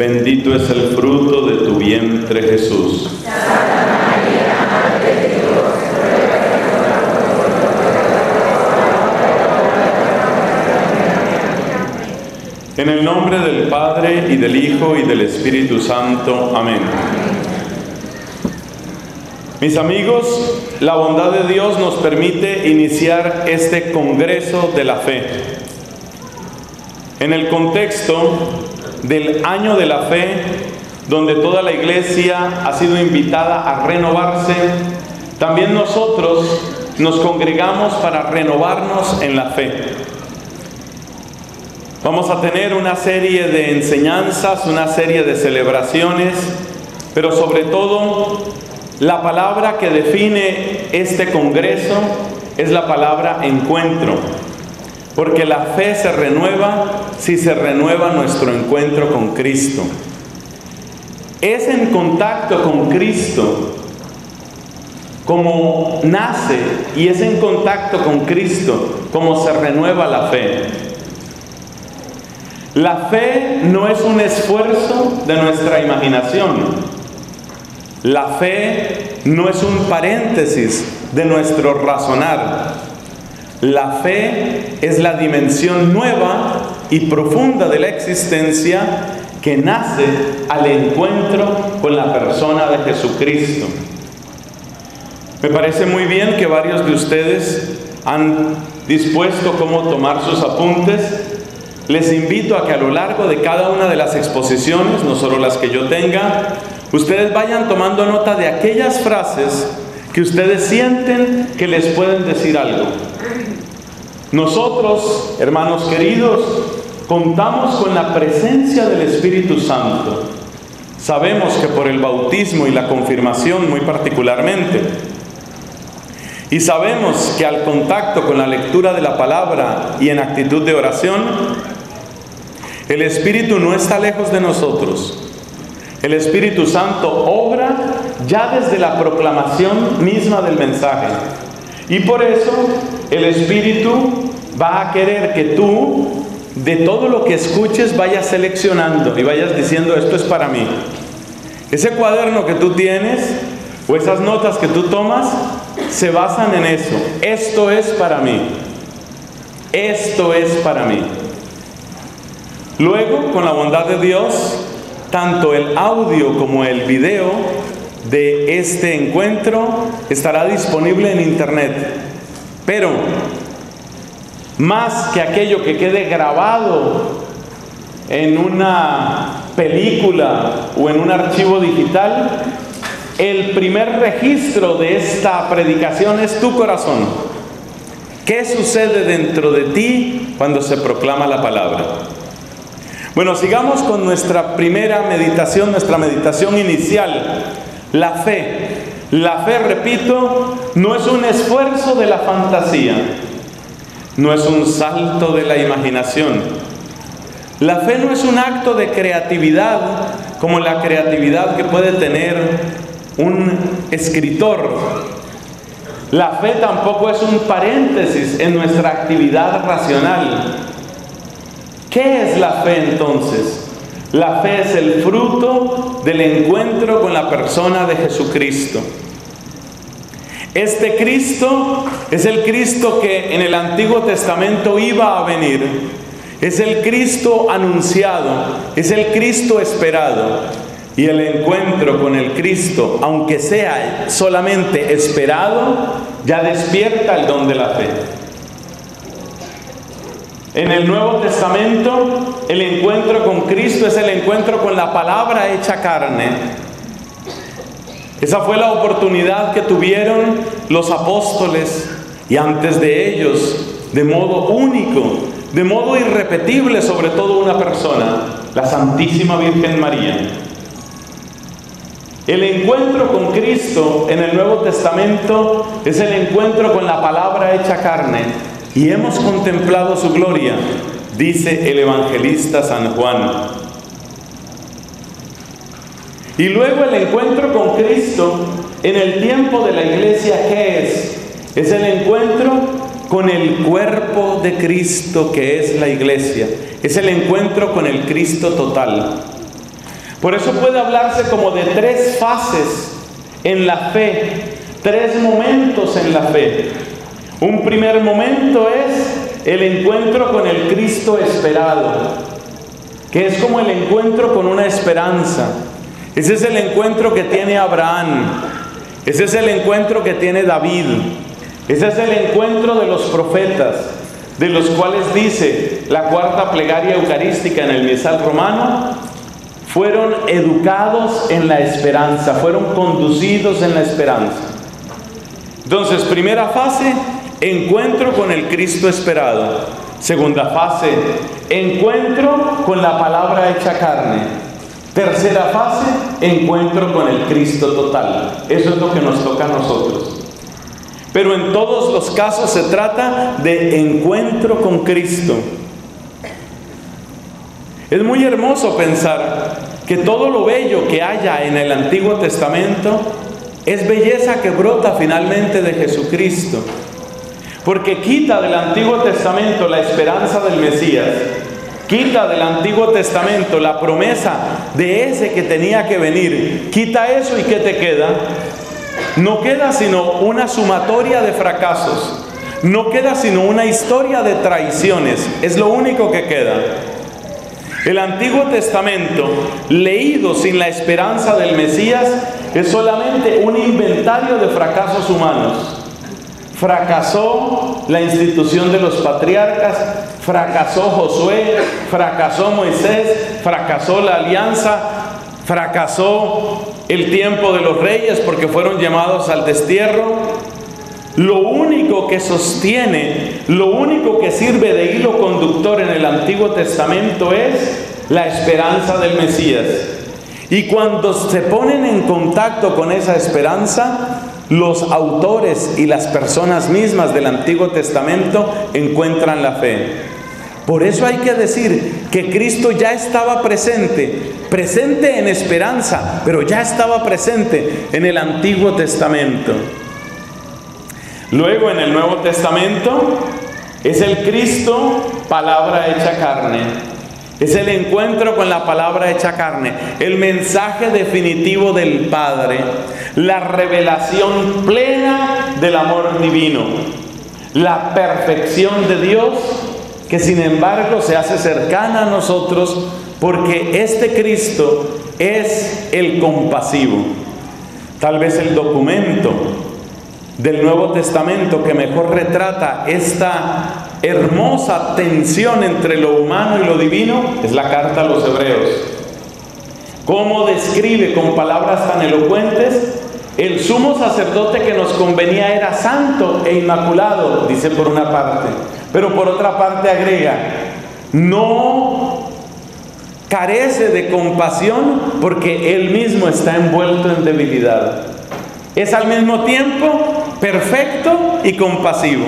bendito es el fruto de tu vientre Jesús. En el nombre del Padre y del Hijo y del Espíritu Santo. Amén. Mis amigos, la bondad de Dios nos permite iniciar este Congreso de la Fe. En el contexto del año de la fe, donde toda la iglesia ha sido invitada a renovarse, también nosotros nos congregamos para renovarnos en la fe. Vamos a tener una serie de enseñanzas, una serie de celebraciones, pero sobre todo la palabra que define este Congreso es la palabra encuentro, porque la fe se renueva si se renueva nuestro encuentro con Cristo. Es en contacto con Cristo como nace y es en contacto con Cristo como se renueva la fe. La fe no es un esfuerzo de nuestra imaginación. La fe no es un paréntesis de nuestro razonar. La fe es la dimensión nueva y profunda de la existencia que nace al encuentro con la persona de Jesucristo. Me parece muy bien que varios de ustedes han dispuesto cómo tomar sus apuntes les invito a que a lo largo de cada una de las exposiciones, no solo las que yo tenga, ustedes vayan tomando nota de aquellas frases que ustedes sienten que les pueden decir algo. Nosotros, hermanos queridos, contamos con la presencia del Espíritu Santo. Sabemos que por el bautismo y la confirmación muy particularmente, y sabemos que al contacto con la lectura de la palabra y en actitud de oración, el Espíritu no está lejos de nosotros. El Espíritu Santo obra ya desde la proclamación misma del mensaje. Y por eso el Espíritu va a querer que tú, de todo lo que escuches, vayas seleccionando y vayas diciendo, esto es para mí. Ese cuaderno que tú tienes o esas notas que tú tomas se basan en eso. Esto es para mí. Esto es para mí. Luego, con la bondad de Dios, tanto el audio como el video de este encuentro estará disponible en internet. Pero, más que aquello que quede grabado en una película o en un archivo digital, el primer registro de esta predicación es tu corazón. ¿Qué sucede dentro de ti cuando se proclama la palabra? Bueno, sigamos con nuestra primera meditación, nuestra meditación inicial, la fe. La fe, repito, no es un esfuerzo de la fantasía, no es un salto de la imaginación. La fe no es un acto de creatividad como la creatividad que puede tener un escritor. La fe tampoco es un paréntesis en nuestra actividad racional. ¿Qué es la fe entonces? La fe es el fruto del encuentro con la persona de Jesucristo. Este Cristo es el Cristo que en el Antiguo Testamento iba a venir. Es el Cristo anunciado, es el Cristo esperado. y el encuentro con el Cristo, aunque sea solamente esperado, ya despierta el don de la fe. En el Nuevo Testamento, el encuentro con Cristo es el encuentro con la palabra hecha carne. Esa fue la oportunidad que tuvieron los apóstoles y antes de ellos, de modo único, de modo irrepetible sobre todo una persona, la Santísima Virgen María. El encuentro con Cristo en el Nuevo Testamento es el encuentro con la palabra hecha carne, y hemos contemplado su gloria, dice el evangelista San Juan. Y luego el encuentro con Cristo en el tiempo de la iglesia, ¿qué es? Es el encuentro con el cuerpo de Cristo que es la iglesia. Es el encuentro con el Cristo total. Por eso puede hablarse como de tres fases en la fe, tres momentos en la fe. Un primer momento es el encuentro con el Cristo esperado, que es como el encuentro con una esperanza. Ese es el encuentro que tiene Abraham, ese es el encuentro que tiene David, ese es el encuentro de los profetas, de los cuales dice la cuarta plegaria eucarística en el misal romano, fueron educados en la esperanza, fueron conducidos en la esperanza. Entonces, primera fase, Encuentro con el Cristo esperado. Segunda fase, encuentro con la palabra hecha carne. Tercera fase, encuentro con el Cristo total. Eso es lo que nos toca a nosotros. Pero en todos los casos se trata de encuentro con Cristo. Es muy hermoso pensar que todo lo bello que haya en el Antiguo Testamento es belleza que brota finalmente de Jesucristo. Porque quita del Antiguo Testamento la esperanza del Mesías, quita del Antiguo Testamento la promesa de ese que tenía que venir, quita eso y ¿qué te queda? No queda sino una sumatoria de fracasos, no queda sino una historia de traiciones, es lo único que queda. El Antiguo Testamento, leído sin la esperanza del Mesías, es solamente un inventario de fracasos humanos. Fracasó la institución de los patriarcas, fracasó Josué, fracasó Moisés, fracasó la alianza, fracasó el tiempo de los reyes porque fueron llamados al destierro. Lo único que sostiene, lo único que sirve de hilo conductor en el Antiguo Testamento es la esperanza del Mesías. Y cuando se ponen en contacto con esa esperanza, los autores y las personas mismas del Antiguo Testamento encuentran la fe. Por eso hay que decir que Cristo ya estaba presente, presente en esperanza, pero ya estaba presente en el Antiguo Testamento. Luego en el Nuevo Testamento es el Cristo palabra hecha carne. Es el encuentro con la palabra hecha carne, el mensaje definitivo del Padre, la revelación plena del amor divino, la perfección de Dios que sin embargo se hace cercana a nosotros porque este Cristo es el compasivo. Tal vez el documento del Nuevo Testamento que mejor retrata esta hermosa tensión entre lo humano y lo divino es la carta a los hebreos. ¿Cómo describe con palabras tan elocuentes? El sumo sacerdote que nos convenía era santo e inmaculado, dice por una parte, pero por otra parte agrega, no carece de compasión porque él mismo está envuelto en debilidad. Es al mismo tiempo perfecto y compasivo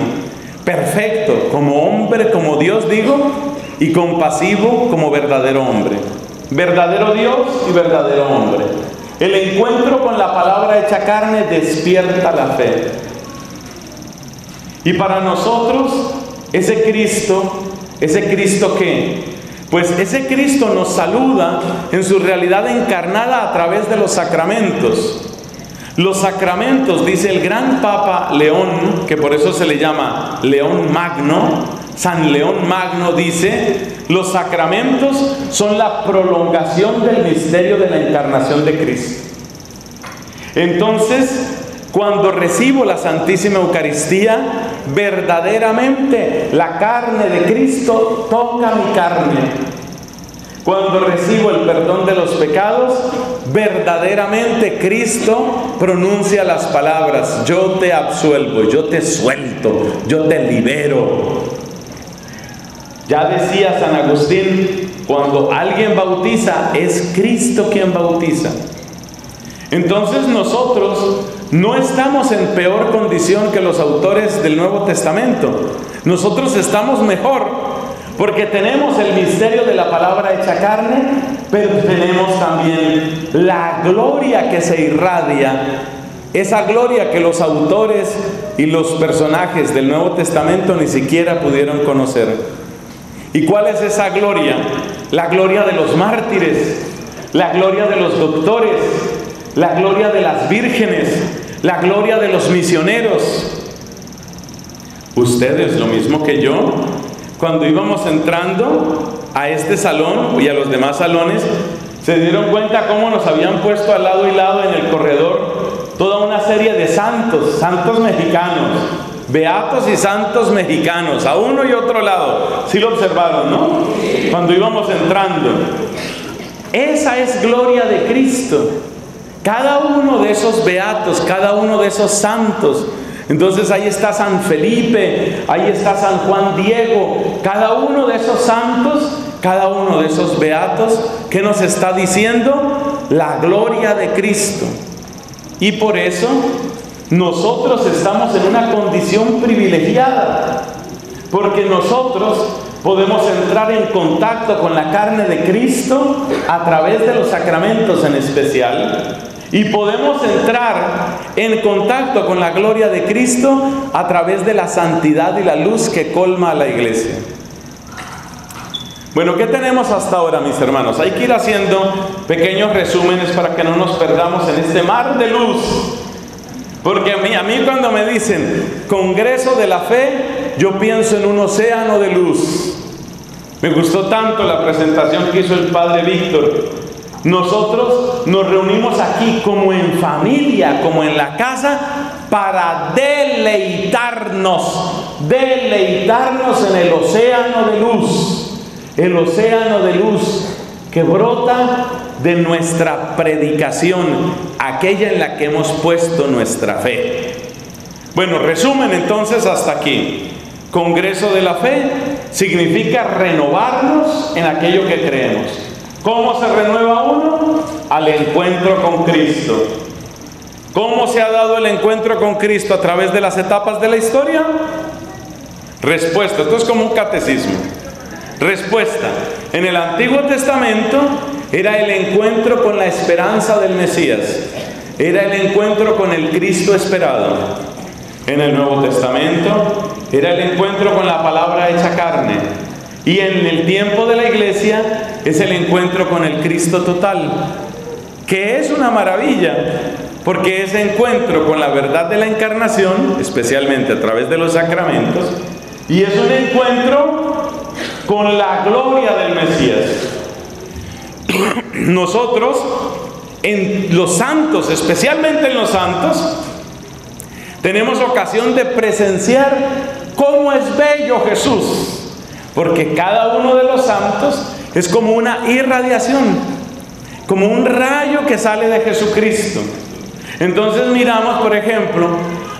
perfecto como hombre, como Dios digo, y compasivo como verdadero hombre. Verdadero Dios y verdadero hombre. El encuentro con la palabra hecha carne despierta la fe. Y para nosotros, ese Cristo, ese Cristo que, pues ese Cristo nos saluda en su realidad encarnada a través de los sacramentos. Los sacramentos, dice el gran Papa León, que por eso se le llama León Magno, San León Magno dice, los sacramentos son la prolongación del misterio de la encarnación de Cristo. Entonces, cuando recibo la Santísima Eucaristía, verdaderamente la carne de Cristo toca mi carne. Cuando recibo el perdón de los pecados, verdaderamente Cristo pronuncia las palabras, yo te absuelvo, yo te suelto, yo te libero. Ya decía San Agustín, cuando alguien bautiza, es Cristo quien bautiza. Entonces nosotros no estamos en peor condición que los autores del Nuevo Testamento. Nosotros estamos mejor porque tenemos el misterio de la palabra hecha carne, pero tenemos también la gloria que se irradia, esa gloria que los autores y los personajes del Nuevo Testamento ni siquiera pudieron conocer. ¿Y cuál es esa gloria? La gloria de los mártires, la gloria de los doctores, la gloria de las vírgenes, la gloria de los misioneros. Ustedes, lo mismo que yo, cuando íbamos entrando a este salón y a los demás salones, se dieron cuenta cómo nos habían puesto al lado y lado en el corredor toda una serie de santos, santos mexicanos, beatos y santos mexicanos, a uno y otro lado. Sí lo observaron, ¿no? Cuando íbamos entrando. Esa es gloria de Cristo. Cada uno de esos beatos, cada uno de esos santos. Entonces ahí está San Felipe, ahí está San Juan Diego, cada uno de esos santos, cada uno de esos beatos, ¿qué nos está diciendo? La gloria de Cristo. Y por eso nosotros estamos en una condición privilegiada, porque nosotros podemos entrar en contacto con la carne de Cristo a través de los sacramentos en especial y podemos entrar en contacto con la gloria de Cristo a través de la santidad y la luz que colma a la iglesia. Bueno, ¿qué tenemos hasta ahora, mis hermanos? Hay que ir haciendo pequeños resúmenes para que no nos perdamos en este mar de luz. Porque a mí, a mí cuando me dicen Congreso de la Fe, yo pienso en un océano de luz. Me gustó tanto la presentación que hizo el Padre Víctor nosotros nos reunimos aquí como en familia, como en la casa, para deleitarnos, deleitarnos en el océano de luz, el océano de luz que brota de nuestra predicación, aquella en la que hemos puesto nuestra fe. Bueno, resumen entonces hasta aquí. Congreso de la Fe significa renovarnos en aquello que creemos. ¿Cómo se renueva uno? Al encuentro con Cristo. ¿Cómo se ha dado el encuentro con Cristo a través de las etapas de la historia? Respuesta, esto es como un catecismo. Respuesta, en el Antiguo Testamento era el encuentro con la esperanza del Mesías, era el encuentro con el Cristo esperado. En el Nuevo Testamento era el encuentro con la palabra hecha carne, y en el tiempo de la iglesia es el encuentro con el Cristo total, que es una maravilla, porque ese encuentro con la verdad de la encarnación, especialmente a través de los sacramentos, y es un encuentro con la gloria del Mesías. Nosotros, en los santos, especialmente en los santos, tenemos ocasión de presenciar cómo es bello Jesús porque cada uno de los santos es como una irradiación, como un rayo que sale de Jesucristo. Entonces miramos, por ejemplo,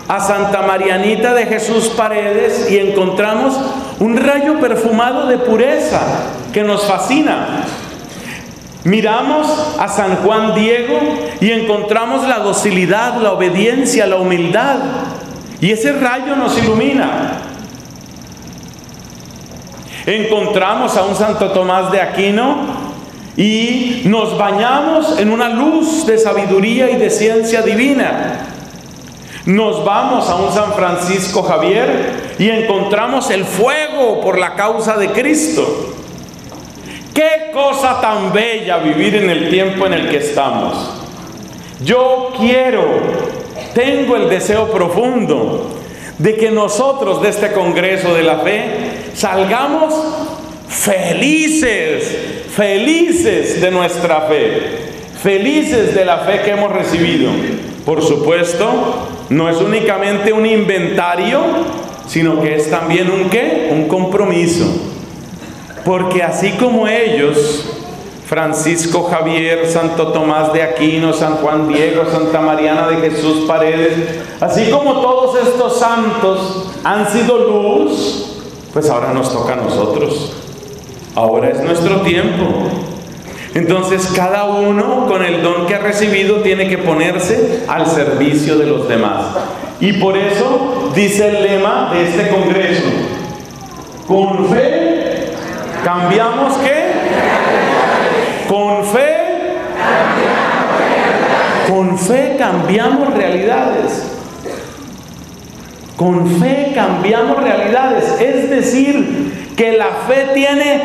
a Santa Marianita de Jesús Paredes y encontramos un rayo perfumado de pureza que nos fascina. Miramos a San Juan Diego y encontramos la docilidad, la obediencia, la humildad. Y ese rayo nos ilumina. Encontramos a un Santo Tomás de Aquino y nos bañamos en una luz de sabiduría y de ciencia divina. Nos vamos a un San Francisco Javier y encontramos el fuego por la causa de Cristo. Qué cosa tan bella vivir en el tiempo en el que estamos. Yo quiero, tengo el deseo profundo de que nosotros de este Congreso de la Fe salgamos felices, felices de nuestra fe, felices de la fe que hemos recibido. Por supuesto, no es únicamente un inventario, sino que es también un qué? Un compromiso. Porque así como ellos, Francisco Javier, Santo Tomás de Aquino, San Juan Diego, Santa Mariana de Jesús Paredes, así como todos estos santos han sido luz, pues ahora nos toca a nosotros. Ahora es nuestro tiempo. Entonces cada uno con el don que ha recibido tiene que ponerse al servicio de los demás. Y por eso dice el lema de este Congreso, con fe cambiamos qué? Con fe con fe cambiamos realidades. Con fe cambiamos realidades. Es decir, que la fe tiene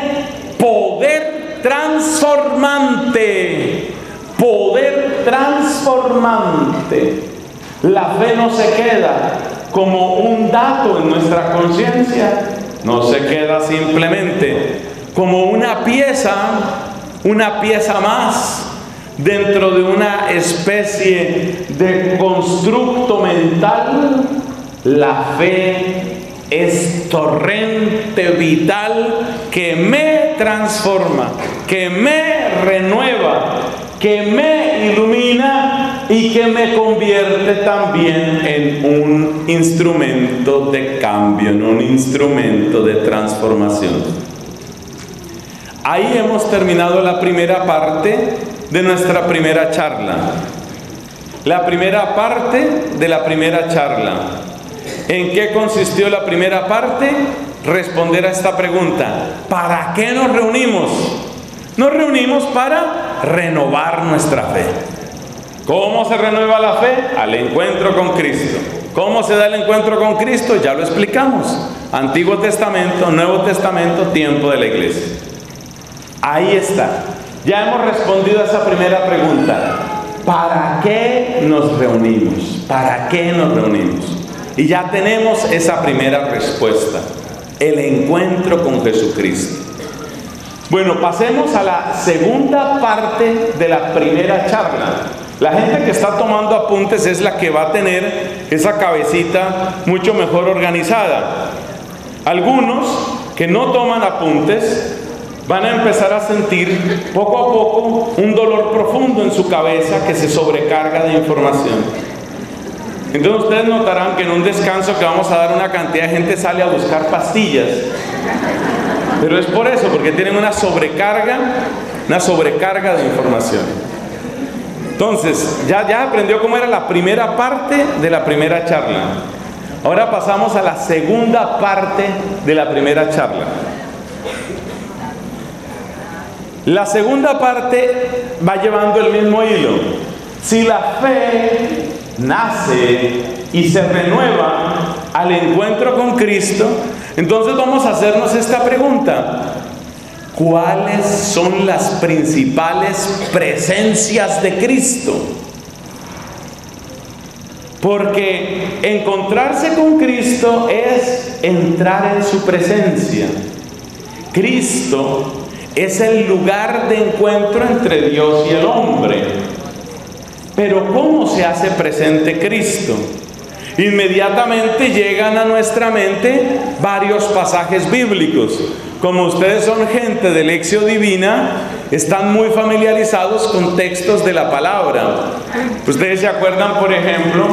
poder transformante, poder transformante. La fe no se queda como un dato en nuestra conciencia, no se queda simplemente como una pieza, una pieza más dentro de una especie de constructo mental. La fe es torrente vital que me transforma, que me renueva, que me ilumina y que me convierte también en un instrumento de cambio, en un instrumento de transformación. Ahí hemos terminado la primera parte de nuestra primera charla. La primera parte de la primera charla. ¿En qué consistió la primera parte? Responder a esta pregunta. ¿Para qué nos reunimos? Nos reunimos para renovar nuestra fe. ¿Cómo se renueva la fe? Al encuentro con Cristo. ¿Cómo se da el encuentro con Cristo? Ya lo explicamos. Antiguo Testamento, Nuevo Testamento, tiempo de la iglesia. Ahí está. Ya hemos respondido a esa primera pregunta. ¿Para qué nos reunimos? ¿Para qué nos reunimos? Y ya tenemos esa primera respuesta, el encuentro con Jesucristo. Bueno, pasemos a la segunda parte de la primera charla. La gente que está tomando apuntes es la que va a tener esa cabecita mucho mejor organizada. Algunos que no toman apuntes van a empezar a sentir poco a poco un dolor profundo en su cabeza que se sobrecarga de información. Entonces ustedes notarán que en un descanso que vamos a dar una cantidad de gente sale a buscar pastillas. Pero es por eso, porque tienen una sobrecarga, una sobrecarga de información. Entonces, ya, ya aprendió cómo era la primera parte de la primera charla. Ahora pasamos a la segunda parte de la primera charla. La segunda parte va llevando el mismo hilo. Si la fe nace y se renueva al encuentro con Cristo, entonces vamos a hacernos esta pregunta. ¿Cuáles son las principales presencias de Cristo? Porque encontrarse con Cristo es entrar en su presencia. Cristo es el lugar de encuentro entre Dios y el hombre. Pero ¿cómo se hace presente Cristo? Inmediatamente llegan a nuestra mente varios pasajes bíblicos. Como ustedes son gente de lección divina, están muy familiarizados con textos de la palabra. Ustedes se acuerdan, por ejemplo,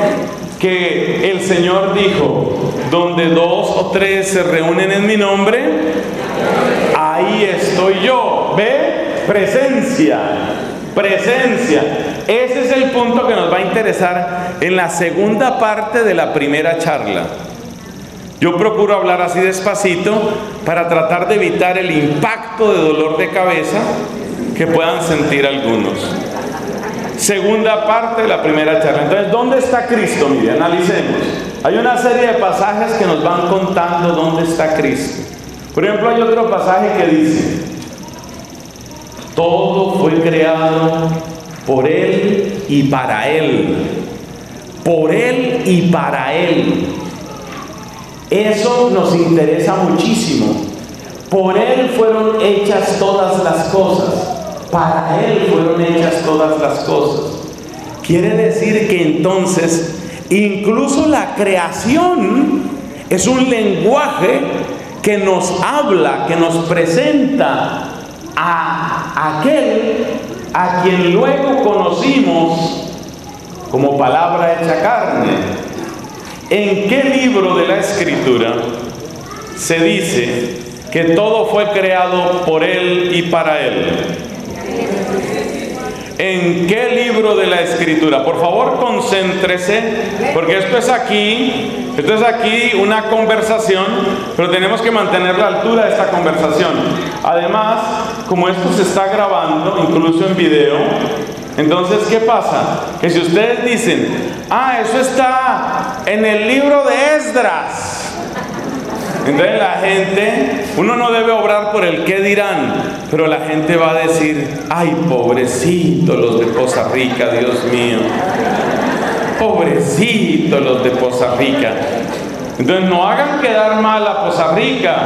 que el Señor dijo, donde dos o tres se reúnen en mi nombre, ahí estoy yo. ¿Ve? Presencia presencia. Ese es el punto que nos va a interesar en la segunda parte de la primera charla. Yo procuro hablar así despacito para tratar de evitar el impacto de dolor de cabeza que puedan sentir algunos. Segunda parte de la primera charla. Entonces, ¿dónde está Cristo? Mire, analicemos. Hay una serie de pasajes que nos van contando dónde está Cristo. Por ejemplo, hay otro pasaje que dice, todo fue creado por Él y para Él. Por Él y para Él. Eso nos interesa muchísimo. Por Él fueron hechas todas las cosas. Para Él fueron hechas todas las cosas. Quiere decir que entonces incluso la creación es un lenguaje que nos habla, que nos presenta a aquel a quien luego conocimos como palabra hecha carne. ¿En qué libro de la escritura se dice que todo fue creado por Él y para Él? ¿En qué libro de la escritura? Por favor, concéntrese, porque esto es aquí, esto es aquí una conversación, pero tenemos que mantener la altura de esta conversación. Además, como esto se está grabando, incluso en video, entonces, ¿qué pasa? Que si ustedes dicen, ah, eso está en el libro de Esdras, entonces la gente, uno no debe obrar por el qué dirán, pero la gente va a decir, ay, pobrecito los de Poza Rica, Dios mío. Pobrecito los de Poza Rica. Entonces no hagan quedar mal a Poza Rica.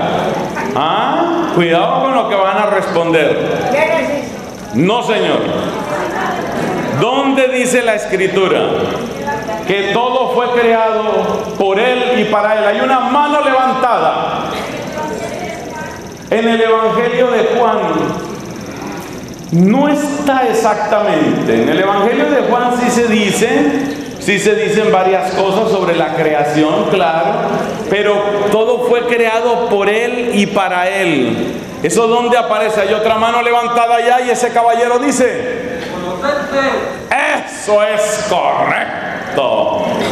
¿Ah? Cuidado con lo que van a responder. No, Señor. ¿Dónde dice la escritura? Que todo fue creado por Él y para Él. Hay una mano levantada en el Evangelio de Juan. No está exactamente. En el Evangelio de Juan sí se dice, sí se dicen varias cosas sobre la creación, claro, pero todo fue creado por Él y para Él. ¿Eso donde aparece? Hay otra mano levantada allá y ese caballero dice, eso es correcto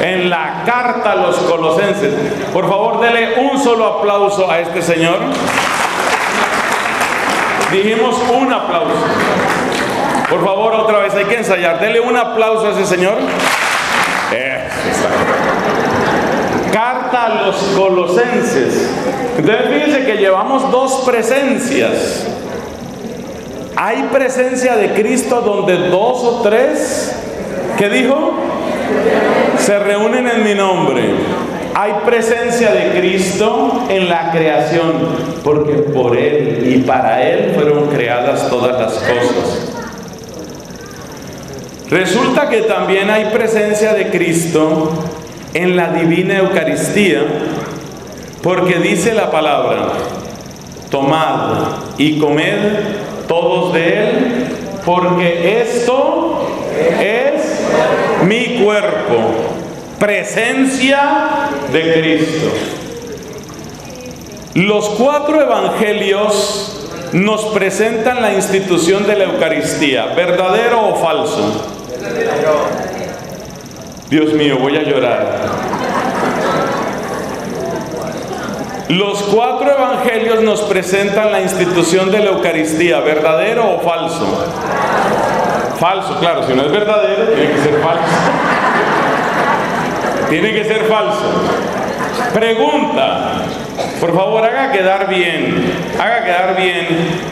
en la carta a los colosenses. Por favor, dele un solo aplauso a este señor. Dijimos un aplauso. Por favor, otra vez hay que ensayar. Dele un aplauso a ese señor. Carta a los colosenses. Entonces fíjense que llevamos dos presencias. Hay presencia de Cristo donde dos o tres, ¿qué dijo? Se reúnen en mi nombre. Hay presencia de Cristo en la creación, porque por Él y para Él fueron creadas todas las cosas. Resulta que también hay presencia de Cristo en la divina Eucaristía, porque dice la palabra, tomad y comed todos de Él, porque esto es mi cuerpo, presencia de Cristo. Los cuatro evangelios nos presentan la institución de la Eucaristía, verdadero o falso. Dios mío, voy a llorar. Los cuatro evangelios nos presentan la institución de la Eucaristía, verdadero o falso. Falso, claro, si no es verdadero, tiene que ser falso. tiene que ser falso. Pregunta, por favor, haga quedar bien, haga quedar bien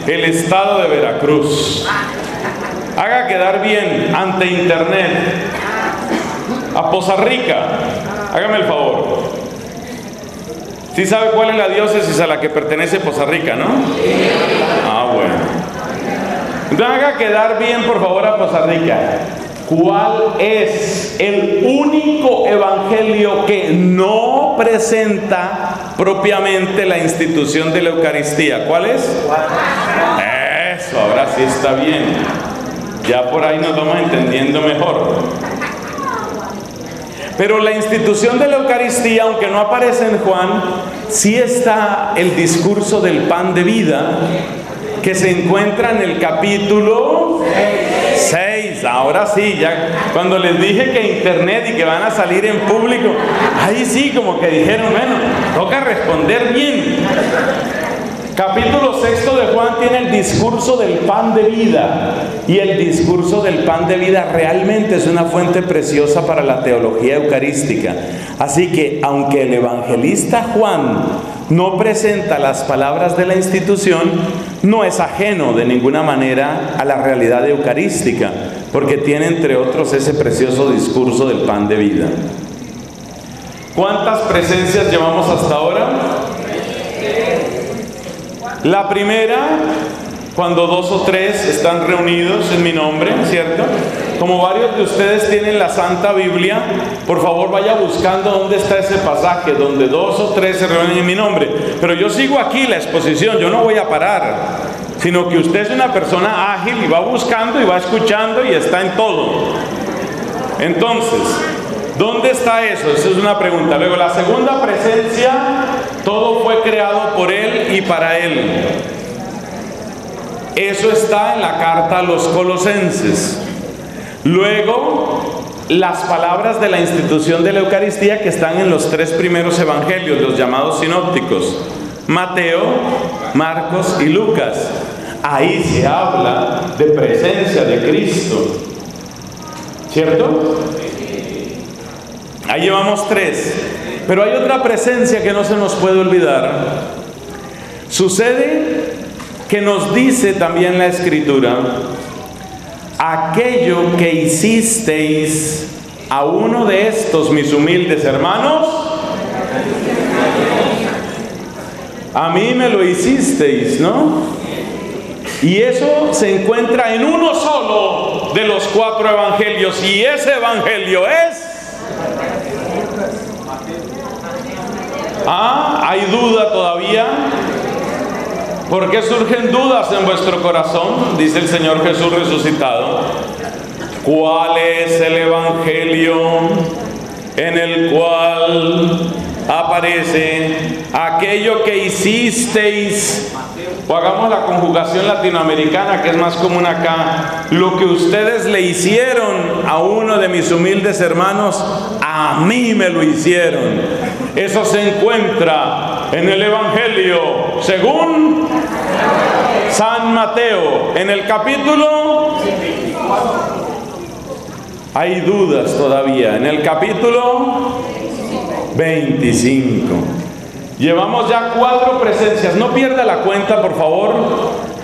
el estado de Veracruz. Haga quedar bien ante internet a Poza Rica. Hágame el favor. ¿Sí sabe cuál es la diócesis a la que pertenece Poza Rica, no? Ah, bueno. Haga quedar bien, por favor, a Costa. ¿Cuál es el único evangelio que no presenta propiamente la institución de la Eucaristía? ¿Cuál es? Eso, ahora sí está bien. Ya por ahí nos vamos entendiendo mejor. Pero la institución de la Eucaristía, aunque no aparece en Juan, sí está el discurso del pan de vida que se encuentra en el capítulo 6. Ahora sí, ya cuando les dije que internet y que van a salir en público, ahí sí como que dijeron, bueno, toca responder bien. Capítulo sexto de Juan tiene el discurso del pan de vida. Y el discurso del pan de vida realmente es una fuente preciosa para la teología eucarística. Así que aunque el evangelista Juan no presenta las palabras de la institución, no es ajeno de ninguna manera a la realidad eucarística, porque tiene entre otros ese precioso discurso del pan de vida. ¿Cuántas presencias llevamos hasta ahora? La primera, cuando dos o tres están reunidos en mi nombre, ¿cierto? Como varios de ustedes tienen la Santa Biblia, por favor vaya buscando dónde está ese pasaje, donde dos o tres se reúnen en mi nombre. Pero yo sigo aquí la exposición, yo no voy a parar, sino que usted es una persona ágil y va buscando y va escuchando y está en todo. Entonces, ¿dónde está eso? Esa es una pregunta. Luego, la segunda presencia, todo fue creado por Él y para Él. Eso está en la carta a los colosenses. Luego, las palabras de la institución de la Eucaristía que están en los tres primeros evangelios, los llamados sinópticos, Mateo, Marcos y Lucas. Ahí se habla de presencia de Cristo. ¿Cierto? Ahí llevamos tres. Pero hay otra presencia que no se nos puede olvidar. Sucede que nos dice también la escritura, aquello que hicisteis a uno de estos mis humildes hermanos, a mí me lo hicisteis, ¿no? Y eso se encuentra en uno solo de los cuatro evangelios. Y ese evangelio es... Ah, hay duda todavía. ¿Por qué surgen dudas en vuestro corazón? Dice el Señor Jesús resucitado. ¿Cuál es el Evangelio en el cual aparece aquello que hicisteis? O hagamos la conjugación latinoamericana que es más común acá. Lo que ustedes le hicieron a uno de mis humildes hermanos, a mí me lo hicieron. Eso se encuentra en el Evangelio según San Mateo, en el capítulo... Hay dudas todavía. En el capítulo 25. Llevamos ya cuatro presencias. No pierda la cuenta, por favor.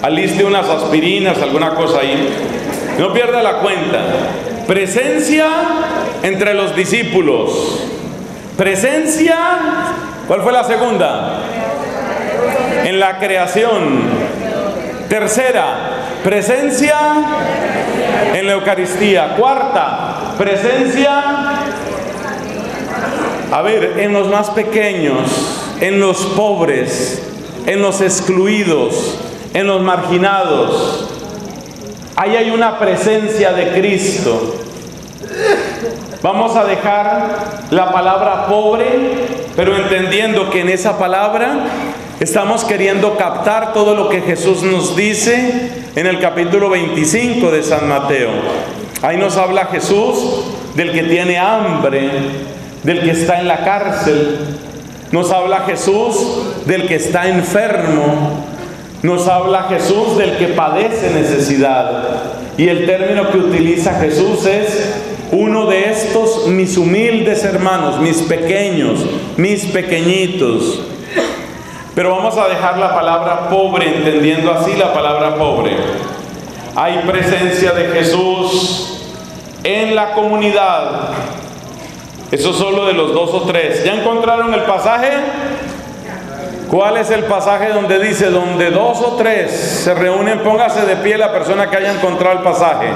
Aliste unas aspirinas, alguna cosa ahí. No pierda la cuenta. Presencia entre los discípulos. Presencia, ¿cuál fue la segunda? En la creación. Tercera, presencia en la Eucaristía. Cuarta, presencia, a ver, en los más pequeños, en los pobres, en los excluidos, en los marginados. Ahí hay una presencia de Cristo. Vamos a dejar la palabra pobre, pero entendiendo que en esa palabra estamos queriendo captar todo lo que Jesús nos dice en el capítulo 25 de San Mateo. Ahí nos habla Jesús del que tiene hambre, del que está en la cárcel. Nos habla Jesús del que está enfermo. Nos habla Jesús del que padece necesidad. Y el término que utiliza Jesús es uno de estos mis humildes hermanos, mis pequeños, mis pequeñitos. Pero vamos a dejar la palabra pobre, entendiendo así la palabra pobre. Hay presencia de Jesús en la comunidad. Eso solo de los dos o tres. ¿Ya encontraron el pasaje? ¿Cuál es el pasaje donde dice, donde dos o tres se reúnen, póngase de pie la persona que haya encontrado el pasaje?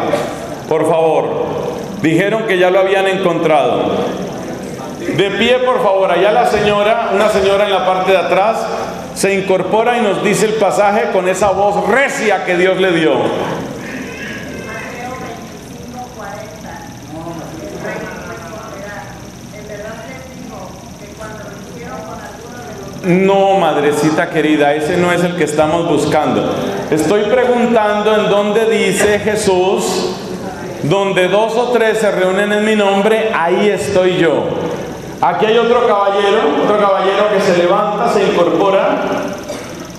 Por favor. Dijeron que ya lo habían encontrado. De pie, por favor, allá la señora, una señora en la parte de atrás, se incorpora y nos dice el pasaje con esa voz recia que Dios le dio. No, madrecita querida, ese no es el que estamos buscando. Estoy preguntando en dónde dice Jesús donde dos o tres se reúnen en mi nombre, ahí estoy yo. Aquí hay otro caballero, otro caballero que se levanta, se incorpora.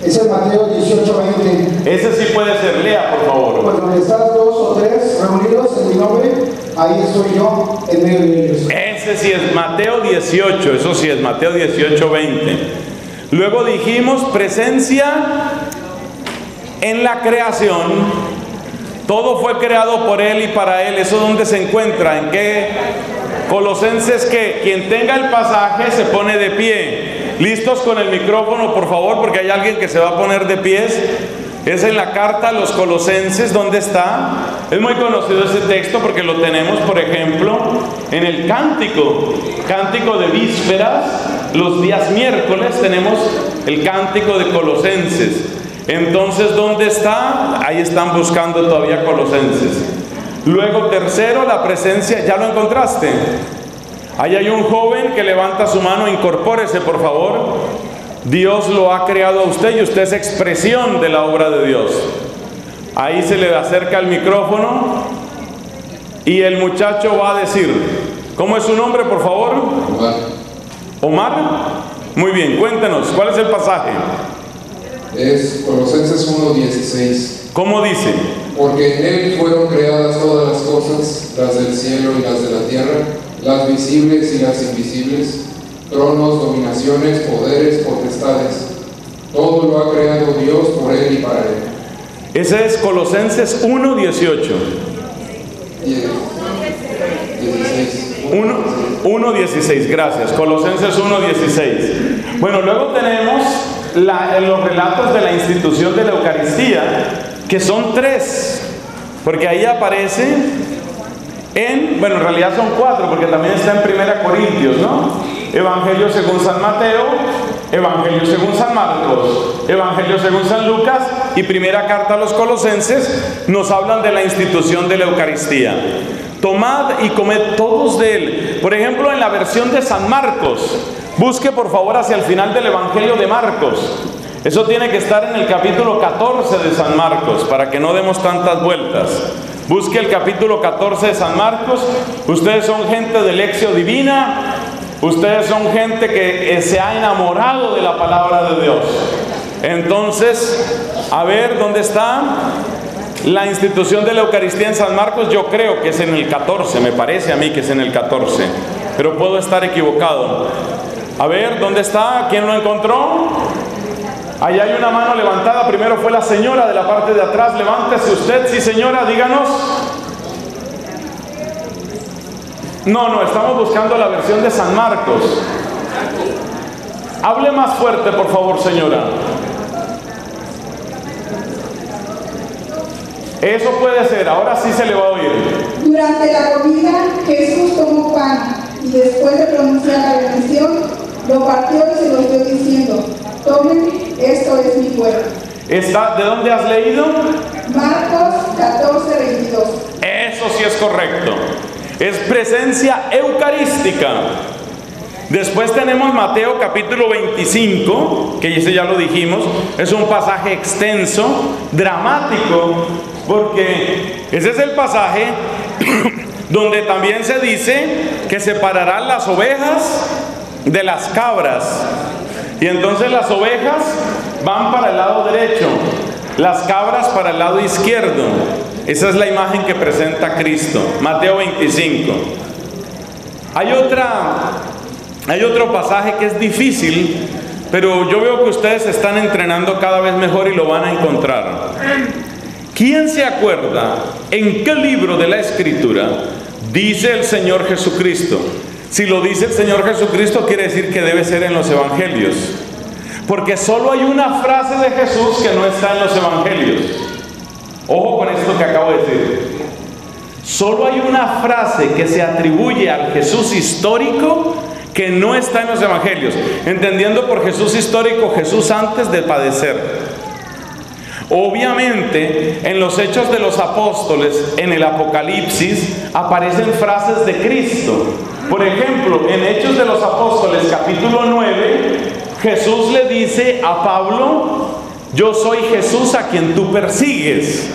Ese es Mateo 18, 20. Ese sí puede ser, lea por favor. Cuando están dos o tres reunidos en mi nombre, ahí estoy yo en medio de ellos. Ese sí es Mateo 18, eso sí es Mateo 18, 20. Luego dijimos presencia en la creación todo fue creado por Él y para Él. ¿Eso dónde se encuentra? ¿En qué? Colosenses que quien tenga el pasaje se pone de pie. Listos con el micrófono, por favor, porque hay alguien que se va a poner de pies. Es en la carta a los colosenses, ¿dónde está? Es muy conocido ese texto porque lo tenemos, por ejemplo, en el cántico, cántico de vísperas, los días miércoles tenemos el cántico de colosenses. Entonces, ¿dónde está? Ahí están buscando todavía colosenses. Luego, tercero, la presencia, ¿ya lo encontraste? Ahí hay un joven que levanta su mano, incorpórese por favor. Dios lo ha creado a usted y usted es expresión de la obra de Dios. Ahí se le acerca el micrófono y el muchacho va a decir, ¿cómo es su nombre por favor? Omar. Omar. Muy bien, cuéntenos, ¿cuál es el pasaje? Es Colosenses 1.16. ¿Cómo dice? Porque en Él fueron creadas todas las cosas, las del cielo y las de la tierra, las visibles y las invisibles, tronos, dominaciones, poderes, potestades. Todo lo ha creado Dios por Él y para Él. Ese es Colosenses 1.18. Diez- 16. 1.16, gracias. Colosenses 1.16. Bueno, luego tenemos los relatos de la institución de la Eucaristía, que son tres, porque ahí aparece en, bueno, en realidad son cuatro, porque también está en Primera Corintios, ¿no? Evangelio según San Mateo, Evangelio según San Marcos, Evangelio según San Lucas y primera carta a los colosenses nos hablan de la institución de la Eucaristía. Tomad y comed todos de él. Por ejemplo, en la versión de San Marcos, busque por favor hacia el final del Evangelio de Marcos. Eso tiene que estar en el capítulo 14 de San Marcos, para que no demos tantas vueltas. Busque el capítulo 14 de San Marcos. Ustedes son gente de lección divina. Ustedes son gente que eh, se ha enamorado de la palabra de Dios. Entonces, a ver, ¿dónde está? La institución de la Eucaristía en San Marcos, yo creo que es en el 14, me parece a mí que es en el 14, pero puedo estar equivocado. A ver, ¿dónde está? ¿Quién lo encontró? Ahí hay una mano levantada. Primero fue la señora de la parte de atrás. Levántese usted, sí señora, díganos. No, no, estamos buscando la versión de San Marcos. Hable más fuerte, por favor, señora. Eso puede ser, ahora sí se le va a oír. Durante la comida, Jesús tomó pan y después de pronunciar la bendición, lo partió y se lo dio diciendo, tomen, esto es mi cuerpo. Está, ¿De dónde has leído? Marcos 14, 22. Eso sí es correcto. Es presencia eucarística. Después tenemos Mateo capítulo 25, que ese ya lo dijimos, es un pasaje extenso, dramático, porque ese es el pasaje donde también se dice que separarán las ovejas de las cabras. Y entonces las ovejas van para el lado derecho, las cabras para el lado izquierdo. Esa es la imagen que presenta Cristo, Mateo 25. Hay otra hay otro pasaje que es difícil, pero yo veo que ustedes están entrenando cada vez mejor y lo van a encontrar. ¿Quién se acuerda en qué libro de la Escritura dice el Señor Jesucristo? Si lo dice el Señor Jesucristo quiere decir que debe ser en los Evangelios. Porque solo hay una frase de Jesús que no está en los Evangelios. Ojo con esto que acabo de decir. Solo hay una frase que se atribuye al Jesús histórico que no está en los evangelios, entendiendo por Jesús histórico Jesús antes de padecer. Obviamente, en los hechos de los apóstoles, en el Apocalipsis, aparecen frases de Cristo. Por ejemplo, en Hechos de los Apóstoles, capítulo 9, Jesús le dice a Pablo, yo soy Jesús a quien tú persigues.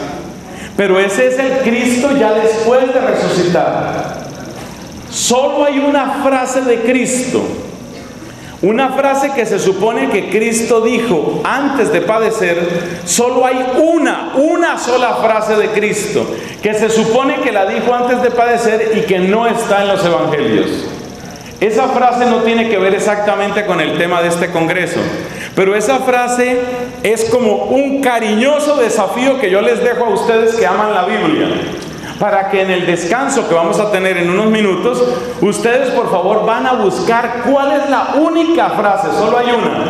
Pero ese es el Cristo ya después de resucitar. Solo hay una frase de Cristo. Una frase que se supone que Cristo dijo antes de padecer. Solo hay una, una sola frase de Cristo que se supone que la dijo antes de padecer y que no está en los evangelios. Esa frase no tiene que ver exactamente con el tema de este congreso, pero esa frase es como un cariñoso desafío que yo les dejo a ustedes que aman la Biblia para que en el descanso que vamos a tener en unos minutos, ustedes por favor van a buscar cuál es la única frase, solo hay una,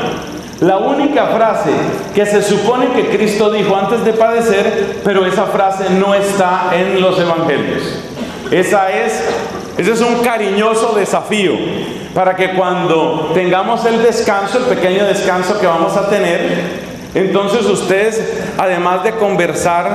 la única frase que se supone que Cristo dijo antes de padecer, pero esa frase no está en los evangelios. Esa es, ese es un cariñoso desafío para que cuando tengamos el descanso, el pequeño descanso que vamos a tener, entonces ustedes, además de conversar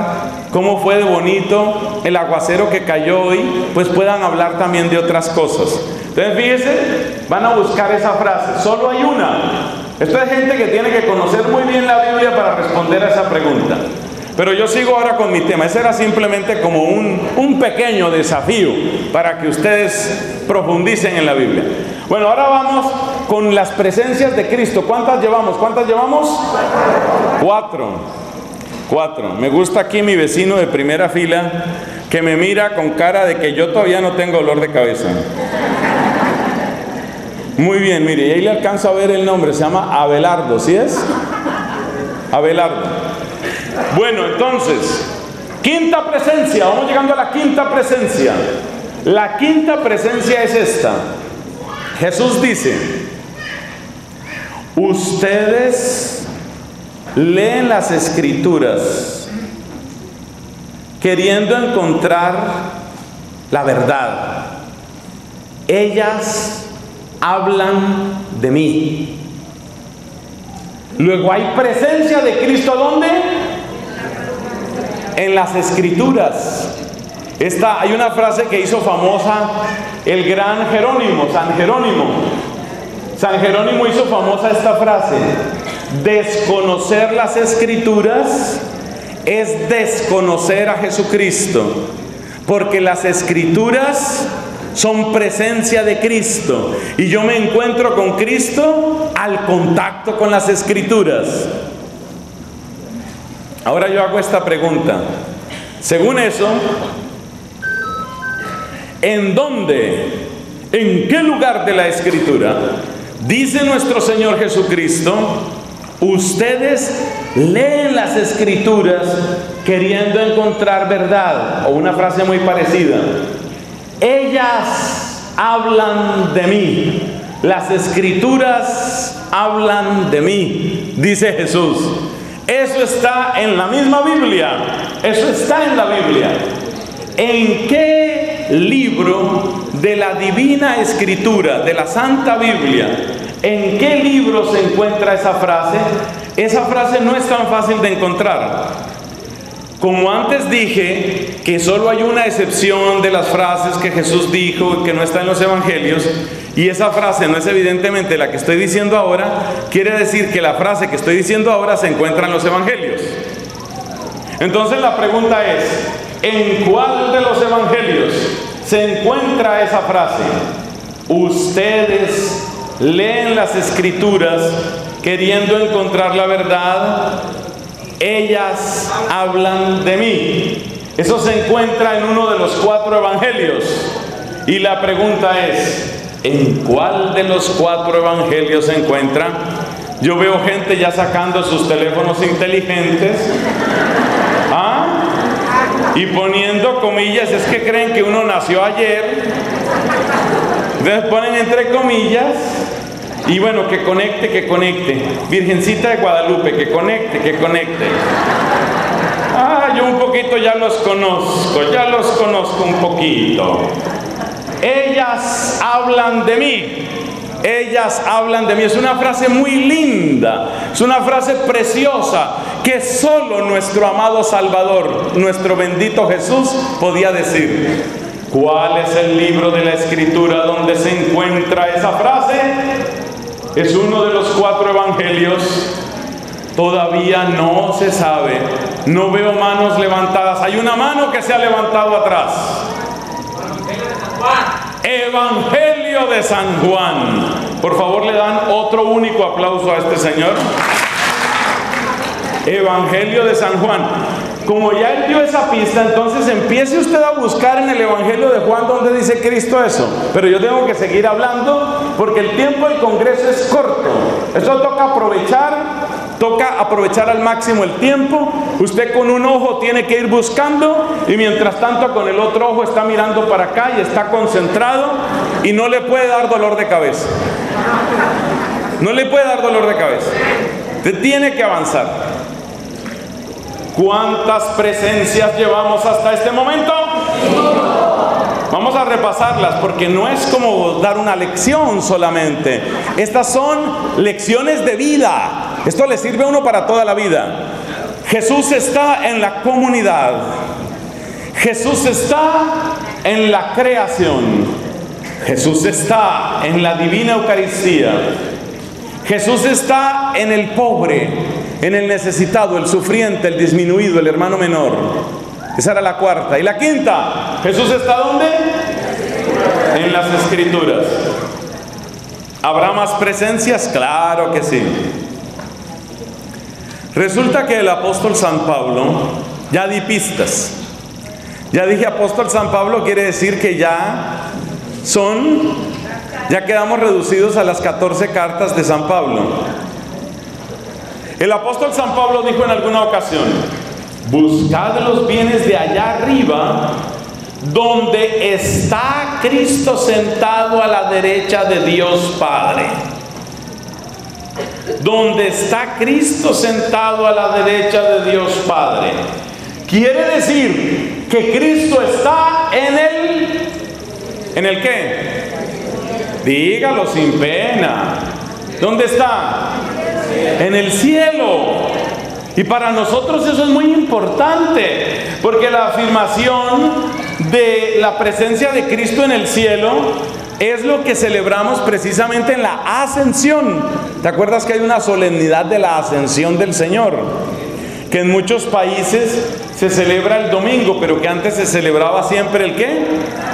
cómo fue de bonito el aguacero que cayó hoy, pues puedan hablar también de otras cosas. Entonces fíjense, van a buscar esa frase, solo hay una. Esto es gente que tiene que conocer muy bien la Biblia para responder a esa pregunta. Pero yo sigo ahora con mi tema. Ese era simplemente como un, un, pequeño desafío para que ustedes profundicen en la Biblia. Bueno, ahora vamos con las presencias de Cristo. ¿Cuántas llevamos? ¿Cuántas llevamos? Cuatro. Cuatro. Me gusta aquí mi vecino de primera fila que me mira con cara de que yo todavía no tengo dolor de cabeza. Muy bien, mire, y ahí le alcanzo a ver el nombre, se llama Abelardo, ¿sí es? Abelardo. Bueno, entonces, quinta presencia, vamos llegando a la quinta presencia. La quinta presencia es esta. Jesús dice, ustedes leen las escrituras queriendo encontrar la verdad. Ellas hablan de mí. Luego hay presencia de Cristo ¿dónde? En las escrituras. Esta, hay una frase que hizo famosa el gran Jerónimo, San Jerónimo. San Jerónimo hizo famosa esta frase. Desconocer las escrituras es desconocer a Jesucristo. Porque las escrituras son presencia de Cristo. Y yo me encuentro con Cristo al contacto con las escrituras. Ahora yo hago esta pregunta. Según eso, ¿en dónde, en qué lugar de la escritura dice nuestro Señor Jesucristo, ustedes leen las escrituras queriendo encontrar verdad? O una frase muy parecida. Ellas hablan de mí. Las escrituras hablan de mí, dice Jesús. Eso está en la misma Biblia. Eso está en la Biblia. ¿En qué libro de la divina escritura, de la Santa Biblia, en qué libro se encuentra esa frase? Esa frase no es tan fácil de encontrar. Como antes dije que solo hay una excepción de las frases que Jesús dijo que no está en los evangelios, y esa frase no es evidentemente la que estoy diciendo ahora, quiere decir que la frase que estoy diciendo ahora se encuentra en los evangelios. Entonces la pregunta es, ¿en cuál de los evangelios se encuentra esa frase? Ustedes leen las escrituras queriendo encontrar la verdad ellas hablan de mí. Eso se encuentra en uno de los cuatro evangelios. Y la pregunta es, ¿en cuál de los cuatro evangelios se encuentra? Yo veo gente ya sacando sus teléfonos inteligentes. ¿Ah? Y poniendo comillas, es que creen que uno nació ayer. Entonces ponen entre comillas y bueno, que conecte, que conecte. Virgencita de Guadalupe, que conecte, que conecte. Ah, yo un poquito ya los conozco, ya los conozco un poquito. Ellas hablan de mí. Ellas hablan de mí. Es una frase muy linda. Es una frase preciosa que solo nuestro amado Salvador, nuestro bendito Jesús, podía decir. ¿Cuál es el libro de la escritura donde se encuentra esa frase? es uno de los cuatro evangelios. Todavía no se sabe. No veo manos levantadas. Hay una mano que se ha levantado atrás. Evangelio de San Juan. Por favor, le dan otro único aplauso a este señor. Evangelio de San Juan. Como ya él dio esa pista, entonces empiece usted a buscar en el Evangelio de Juan donde dice Cristo eso. Pero yo tengo que seguir hablando porque el tiempo del Congreso es corto. Esto toca aprovechar Toca aprovechar al máximo el tiempo. Usted con un ojo tiene que ir buscando y mientras tanto con el otro ojo está mirando para acá y está concentrado y no le puede dar dolor de cabeza. No le puede dar dolor de cabeza. Usted tiene que avanzar. ¿Cuántas presencias llevamos hasta este momento? Vamos a repasarlas porque no es como dar una lección solamente. Estas son lecciones de vida. Esto le sirve a uno para toda la vida. Jesús está en la comunidad. Jesús está en la creación. Jesús está en la divina Eucaristía. Jesús está en el pobre, en el necesitado, el sufriente, el disminuido, el hermano menor. Esa era la cuarta. Y la quinta, Jesús está ¿dónde? En las escrituras. ¿Habrá más presencias? Claro que sí. Resulta que el apóstol San Pablo, ya di pistas. Ya dije apóstol San Pablo quiere decir que ya son, ya quedamos reducidos a las 14 cartas de San Pablo. El apóstol San Pablo dijo en alguna ocasión, buscad los bienes de allá arriba, donde está Cristo sentado a la derecha de Dios Padre. Donde está Cristo sentado a la derecha de Dios Padre. Quiere decir que Cristo está en el... ¿En el qué? Dígalo sin pena. ¿Dónde está? En el cielo. Y para nosotros eso es muy importante, porque la afirmación de la presencia de Cristo en el cielo es lo que celebramos precisamente en la ascensión. ¿Te acuerdas que hay una solemnidad de la ascensión del Señor? Que en muchos países se celebra el domingo, pero que antes se celebraba siempre el qué?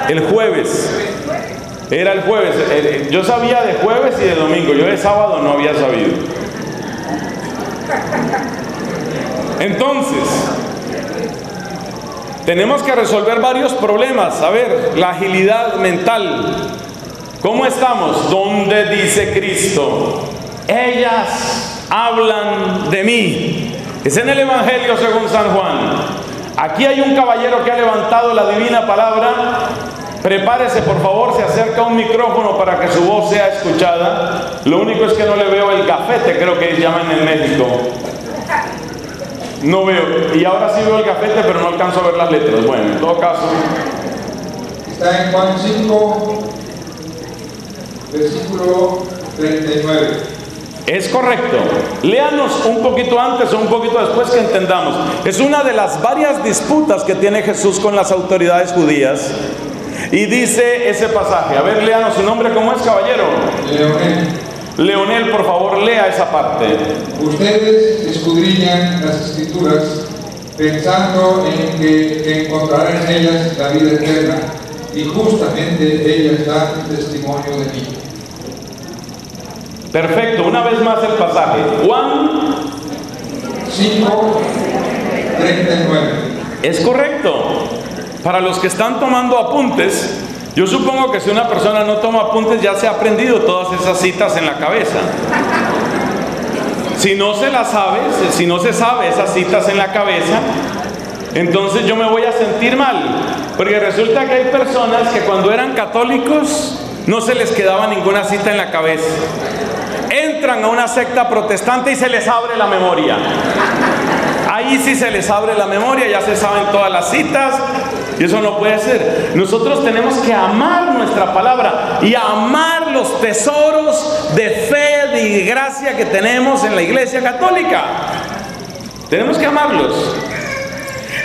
El jueves. Era el jueves. Yo sabía de jueves y de domingo. Yo de sábado no había sabido. Entonces, tenemos que resolver varios problemas. A ver, la agilidad mental. ¿Cómo estamos? ¿Dónde dice Cristo? Ellas hablan de mí. Es en el Evangelio según San Juan. Aquí hay un caballero que ha levantado la divina palabra. Prepárese, por favor, se acerca un micrófono para que su voz sea escuchada. Lo único es que no le veo el gafete, creo que llaman en México. No veo. Y ahora sí veo el gafete, pero no alcanzo a ver las letras. Bueno, en todo caso. Está en Juan 5, versículo 39. Es correcto. Léanos un poquito antes o un poquito después que entendamos. Es una de las varias disputas que tiene Jesús con las autoridades judías. Y dice ese pasaje. A ver, léanos su nombre, ¿cómo es, caballero? Leonel, Leonel, por favor, lea esa parte. ustedes escudriñan las escrituras pensando en que encontrarán en ellas la vida eterna y justamente ellas dan testimonio de mí. Perfecto, una vez más el pasaje. Juan 5, 39. Es correcto. Para los que están tomando apuntes, yo supongo que si una persona no toma apuntes ya se ha aprendido todas esas citas en la cabeza. Si no se las sabe, si no se sabe esas citas en la cabeza, entonces yo me voy a sentir mal. Porque resulta que hay personas que cuando eran católicos no se les quedaba ninguna cita en la cabeza. Entran a una secta protestante y se les abre la memoria. Ahí sí se les abre la memoria, ya se saben todas las citas, y eso no puede ser. Nosotros tenemos que amar nuestra palabra y amar los tesoros de fe y gracia que tenemos en la iglesia católica. Tenemos que amarlos.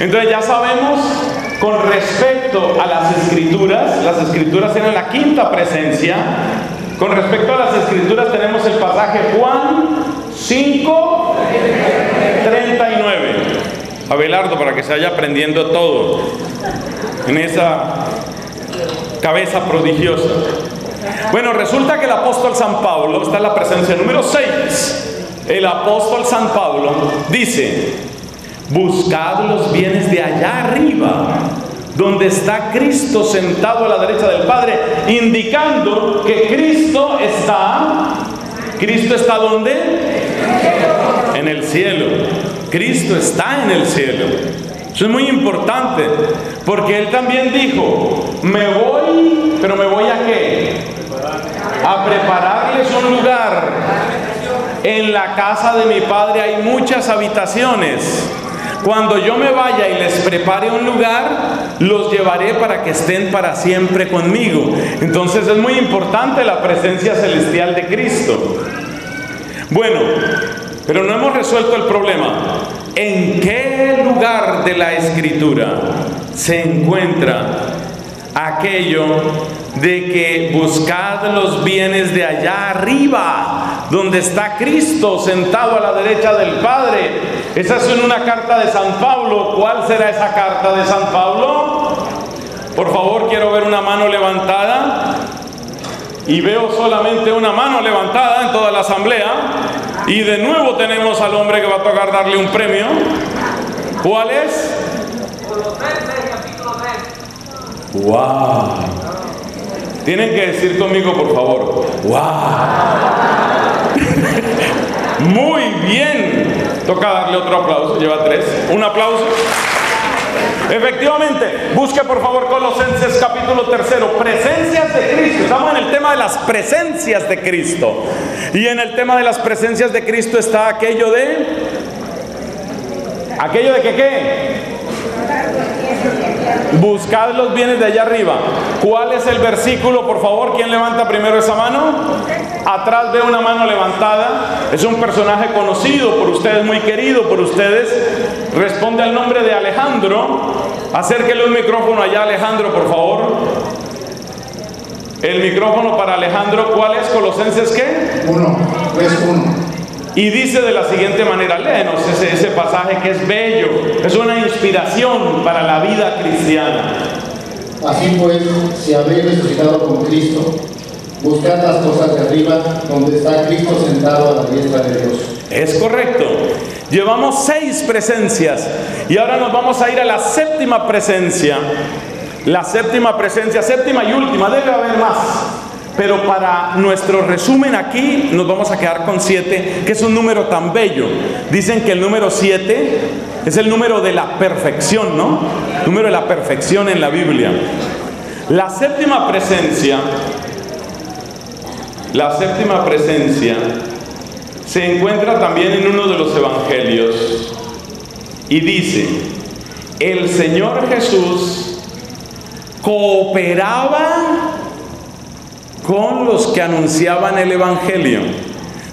Entonces ya sabemos con respecto a las escrituras, las escrituras tienen la quinta presencia. Con respecto a las escrituras tenemos el pasaje Juan 5, 39. Abelardo, para que se vaya aprendiendo todo en esa cabeza prodigiosa. Bueno, resulta que el apóstol San Pablo, está en la presencia número 6, el apóstol San Pablo dice, buscad los bienes de allá arriba, donde está Cristo sentado a la derecha del Padre, indicando que Cristo está, ¿Cristo está donde? En el cielo. Cristo está en el cielo. Eso es muy importante, porque Él también dijo, me voy, pero me voy a qué? A prepararles un lugar. En la casa de mi Padre hay muchas habitaciones. Cuando yo me vaya y les prepare un lugar, los llevaré para que estén para siempre conmigo. Entonces es muy importante la presencia celestial de Cristo. Bueno, pero no hemos resuelto el problema. ¿En qué lugar de la escritura se encuentra aquello de que buscad los bienes de allá arriba, donde está Cristo sentado a la derecha del Padre? Esa es una carta de San Pablo. ¿Cuál será esa carta de San Pablo? Por favor, quiero ver una mano levantada. Y veo solamente una mano levantada en toda la asamblea. Y de nuevo tenemos al hombre que va a tocar darle un premio. ¿Cuál es? ¡Wow! Tienen que decir conmigo, por favor. ¡Wow! Muy bien. Toca darle otro aplauso. Lleva tres. Un aplauso. Efectivamente, busque por favor Colosenses capítulo tercero, presencias de Cristo. Estamos en el tema de las presencias de Cristo. Y en el tema de las presencias de Cristo está aquello de... Aquello de que qué? Buscad los bienes de allá arriba. ¿Cuál es el versículo, por favor? ¿Quién levanta primero esa mano? Atrás veo una mano levantada. Es un personaje conocido por ustedes, muy querido por ustedes. Responde al nombre de Alejandro. Acérquele un micrófono allá, Alejandro, por favor. El micrófono para Alejandro, ¿cuál es? Colosenses qué? Uno, es uno. Y dice de la siguiente manera, léenos ese, ese pasaje que es bello, es una inspiración para la vida cristiana. Así pues, si habéis resucitado con Cristo, buscad las cosas de arriba, donde está Cristo sentado a la diestra de Dios. Es correcto. Llevamos seis presencias y ahora nos vamos a ir a la séptima presencia. La séptima presencia, séptima y última, debe haber más. Pero para nuestro resumen aquí nos vamos a quedar con siete, que es un número tan bello. Dicen que el número siete es el número de la perfección, ¿no? Número de la perfección en la Biblia. La séptima presencia, la séptima presencia se encuentra también en uno de los evangelios y dice, el Señor Jesús cooperaba con los que anunciaban el Evangelio.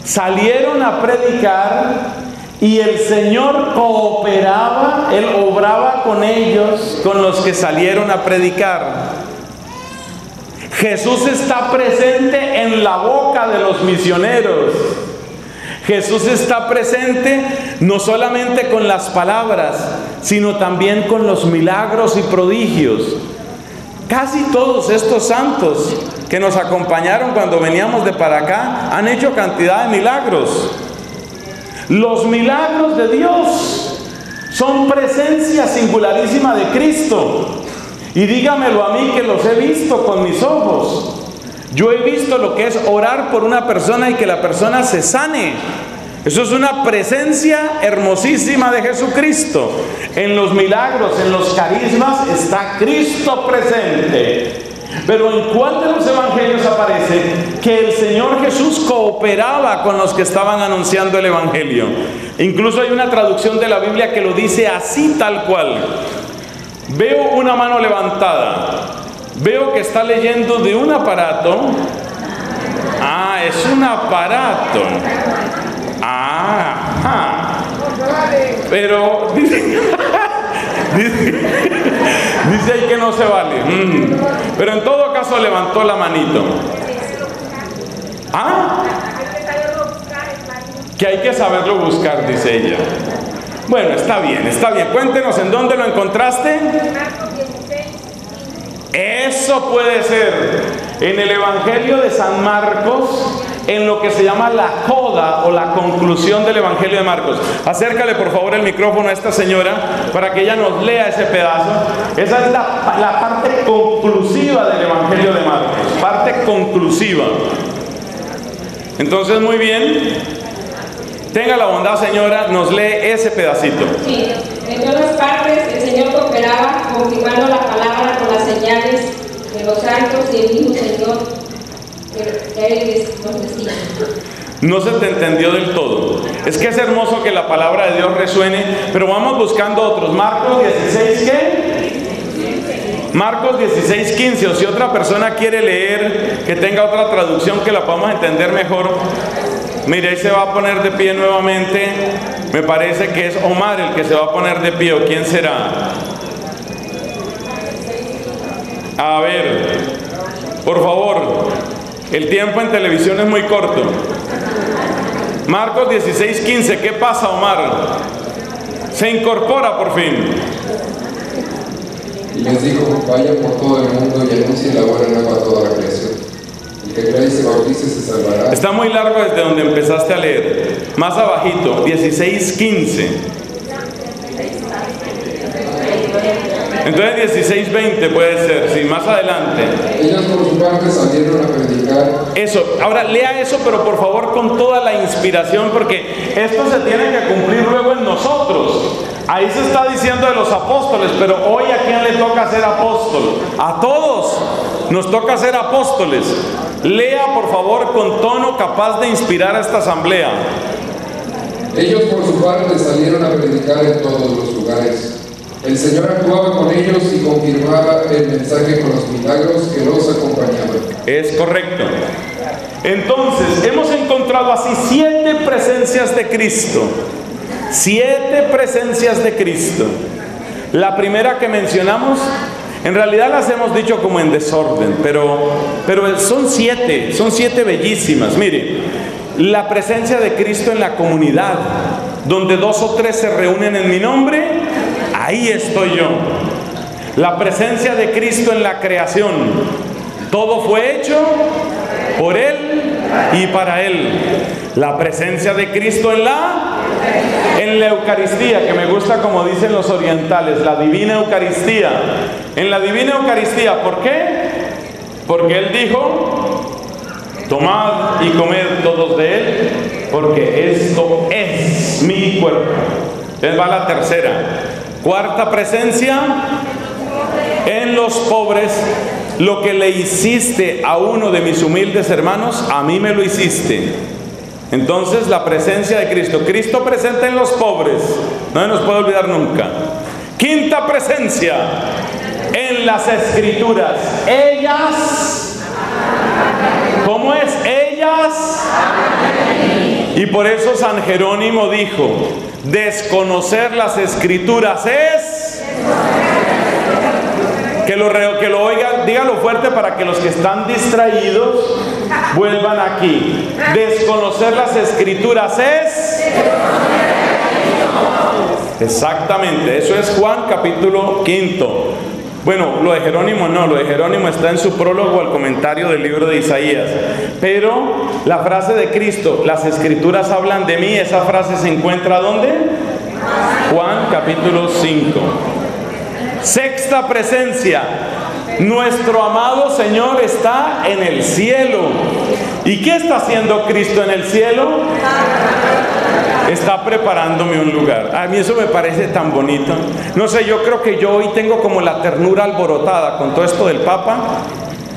Salieron a predicar y el Señor cooperaba, Él obraba con ellos, con los que salieron a predicar. Jesús está presente en la boca de los misioneros. Jesús está presente no solamente con las palabras, sino también con los milagros y prodigios. Casi todos estos santos que nos acompañaron cuando veníamos de para acá han hecho cantidad de milagros. Los milagros de Dios son presencia singularísima de Cristo. Y dígamelo a mí que los he visto con mis ojos. Yo he visto lo que es orar por una persona y que la persona se sane. Eso es una presencia hermosísima de Jesucristo. En los milagros, en los carismas está Cristo presente. Pero en cuál de los evangelios aparece que el Señor Jesús cooperaba con los que estaban anunciando el evangelio. Incluso hay una traducción de la Biblia que lo dice así tal cual. Veo una mano levantada. Veo que está leyendo de un aparato. Ah, es un aparato. Ajá. Pero dice, dice, dice ahí que no se vale. Mm. Pero en todo caso levantó la manito. Ah, que hay que saberlo buscar, dice ella. Bueno, está bien, está bien. Cuéntenos en dónde lo encontraste. Eso puede ser en el Evangelio de San Marcos, en lo que se llama la coda o la conclusión del Evangelio de Marcos. Acércale por favor el micrófono a esta señora para que ella nos lea ese pedazo. Esa es la, parte conclusiva del Evangelio de Marcos, parte conclusiva. Entonces, muy bien, tenga la bondad, señora, nos lee ese pedacito. Sí, en todas partes el Señor cooperaba, confirmando la palabra con las señales de los santos y el mismo Señor No se te entendió del todo. Es que es hermoso que la palabra de Dios resuene, pero vamos buscando otros. Marcos 16, ¿qué? Marcos 16, 15. O si otra persona quiere leer, que tenga otra traducción que la podamos entender mejor. Mire, ahí se va a poner de pie nuevamente. Me parece que es Omar el que se va a poner de pie. ¿O quién será? A ver, por favor. El tiempo en televisión es muy corto. Marcos 16, 15. ¿Qué pasa, Omar? Se incorpora por fin. Y les dijo, vayan por todo el mundo y anuncien la buena nueva a toda la creación. El que crea y se bautice se salvará. Está muy largo desde donde empezaste a leer. Más abajito, 16, 15. Entonces 16, 20 puede ser, sí, más adelante. Ellos por su parte salieron a predicar Eso, ahora lea eso, pero por favor con toda la inspiración, porque esto se tiene que cumplir luego en nosotros. Ahí se está diciendo de los apóstoles, pero hoy a quién le toca ser apóstol? A todos nos toca ser apóstoles. Lea por favor con tono capaz de inspirar a esta asamblea. Ellos por su parte salieron a predicar en todos los lugares. El Señor actuaba con ellos y confirmaba el mensaje con los milagros que los acompañaban. Es correcto. Entonces, hemos encontrado así siete presencias de Cristo. Siete presencias de Cristo. La primera que mencionamos, en realidad las hemos dicho como en desorden, pero, pero son siete, son siete bellísimas. Mire, la presencia de Cristo en la comunidad, donde dos o tres se reúnen en mi nombre, ahí estoy yo. La presencia de Cristo en la creación, todo fue hecho por Él y para Él. La presencia de Cristo en la en la Eucaristía, que me gusta como dicen los orientales, la divina Eucaristía. En la divina Eucaristía, ¿por qué? Porque Él dijo, tomad y comed todos de Él, porque esto es mi cuerpo. Entonces va la tercera. Cuarta presencia, en los pobres, lo que le hiciste a uno de mis humildes hermanos, a mí me lo hiciste. Entonces la presencia de Cristo, Cristo presente en los pobres, no se nos puede olvidar nunca. Quinta presencia, en las escrituras, ellas, ¿cómo es? Ellas. Y por eso San Jerónimo dijo, desconocer las escrituras es que lo, que lo oigan, dígalo fuerte para que los que están distraídos vuelvan aquí. Desconocer las escrituras es... Exactamente, eso es Juan capítulo quinto. Bueno, lo de Jerónimo no, lo de Jerónimo está en su prólogo al comentario del libro de Isaías. Pero la frase de Cristo, las escrituras hablan de mí, esa frase se encuentra ¿dónde? Juan capítulo 5. Sexta presencia. Nuestro amado Señor está en el cielo. ¿Y qué está haciendo Cristo en el cielo? Está preparándome un lugar. A mí eso me parece tan bonito. No sé, yo creo que yo hoy tengo como la ternura alborotada con todo esto del Papa.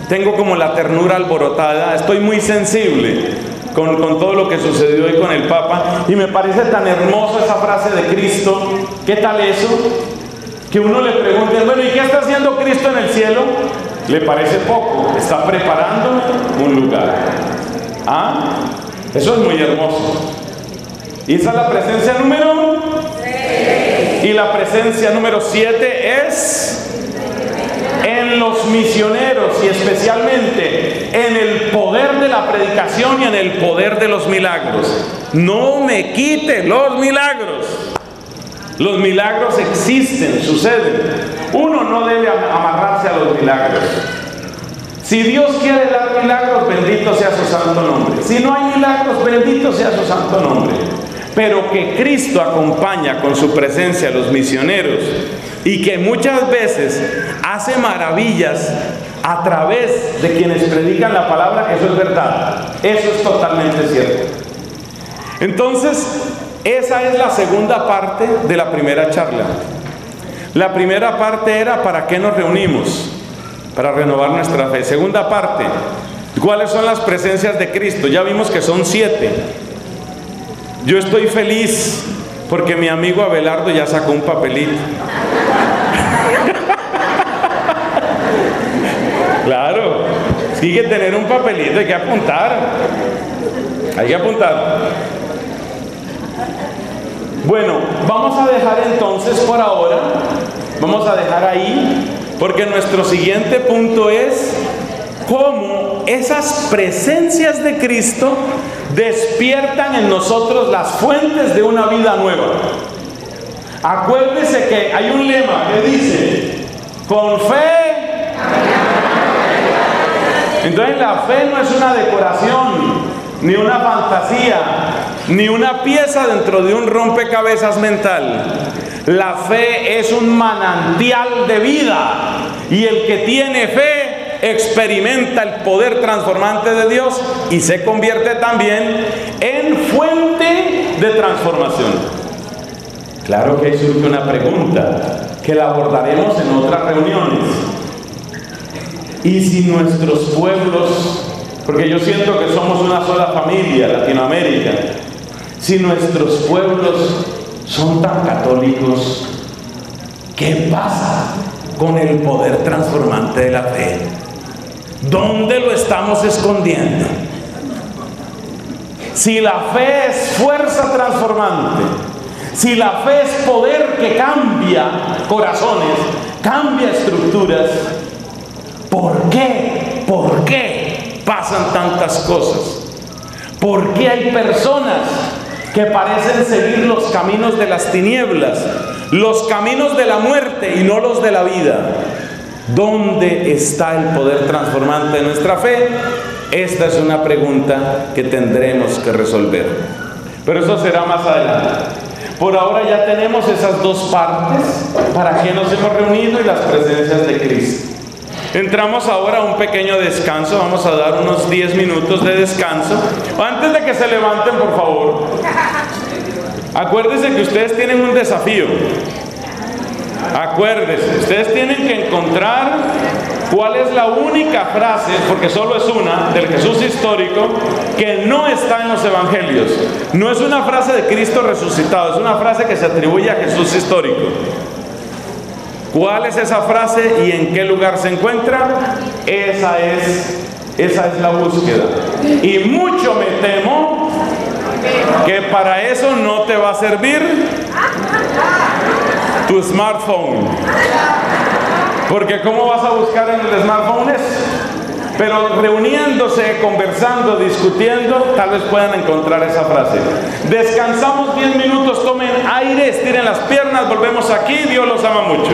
Tengo como la ternura alborotada. Estoy muy sensible con, con todo lo que sucedió hoy con el Papa. Y me parece tan hermosa esa frase de Cristo. ¿Qué tal eso? Que uno le pregunte, bueno, ¿y qué está haciendo Cristo en el cielo? Le parece poco. Está preparando un lugar. ¿Ah? Eso es muy hermoso. Y esa es la presencia número. Y la presencia número 7 es en los misioneros y especialmente en el poder de la predicación y en el poder de los milagros. No me quite los milagros. Los milagros existen, suceden. Uno no debe amarrarse a los milagros. Si Dios quiere dar milagros, bendito sea su santo nombre. Si no hay milagros, bendito sea su santo nombre. Pero que Cristo acompaña con su presencia a los misioneros y que muchas veces hace maravillas a través de quienes predican la palabra, eso es verdad. Eso es totalmente cierto. Entonces, esa es la segunda parte de la primera charla. La primera parte era para qué nos reunimos, para renovar nuestra fe. Segunda parte, ¿cuáles son las presencias de Cristo? Ya vimos que son siete. Yo estoy feliz porque mi amigo Abelardo ya sacó un papelito. claro, sigue tener un papelito, hay que apuntar. Hay que apuntar. Bueno, vamos a dejar entonces por ahora, vamos a dejar ahí, porque nuestro siguiente punto es cómo esas presencias de Cristo despiertan en nosotros las fuentes de una vida nueva. Acuérdese que hay un lema que dice, con fe. Entonces la fe no es una decoración, ni una fantasía, ni una pieza dentro de un rompecabezas mental. La fe es un manantial de vida y el que tiene fe experimenta el poder transformante de Dios y se convierte también en fuente de transformación. Claro que hay surge una pregunta que la abordaremos en otras reuniones. ¿Y si nuestros pueblos, porque yo siento que somos una sola familia, Latinoamérica, si nuestros pueblos son tan católicos, ¿qué pasa con el poder transformante de la fe? ¿Dónde lo estamos escondiendo? Si la fe es fuerza transformante, si la fe es poder que cambia corazones, cambia estructuras, ¿por qué? ¿Por qué pasan tantas cosas? ¿Por qué hay personas que parecen seguir los caminos de las tinieblas, los caminos de la muerte y no los de la vida? ¿Dónde está el poder transformante de nuestra fe? Esta es una pregunta que tendremos que resolver. Pero eso será más adelante. Por ahora ya tenemos esas dos partes para que nos hemos reunido y las presencias de Cristo. Entramos ahora a un pequeño descanso, vamos a dar unos 10 minutos de descanso. Antes de que se levanten, por favor, acuérdense que ustedes tienen un desafío. Acuérdense, ustedes tienen que encontrar cuál es la única frase, porque solo es una, del Jesús histórico, que no está en los evangelios. No es una frase de Cristo resucitado, es una frase que se atribuye a Jesús histórico. ¿Cuál es esa frase y en qué lugar se encuentra? Esa es, esa es la búsqueda. Y mucho me temo que para eso no te va a servir tu smartphone. Porque ¿cómo vas a buscar en el smartphone Pero reuniéndose, conversando, discutiendo, tal vez puedan encontrar esa frase. Descansamos 10 minutos, tomen aire, estiren las piernas, volvemos aquí, Dios los ama mucho.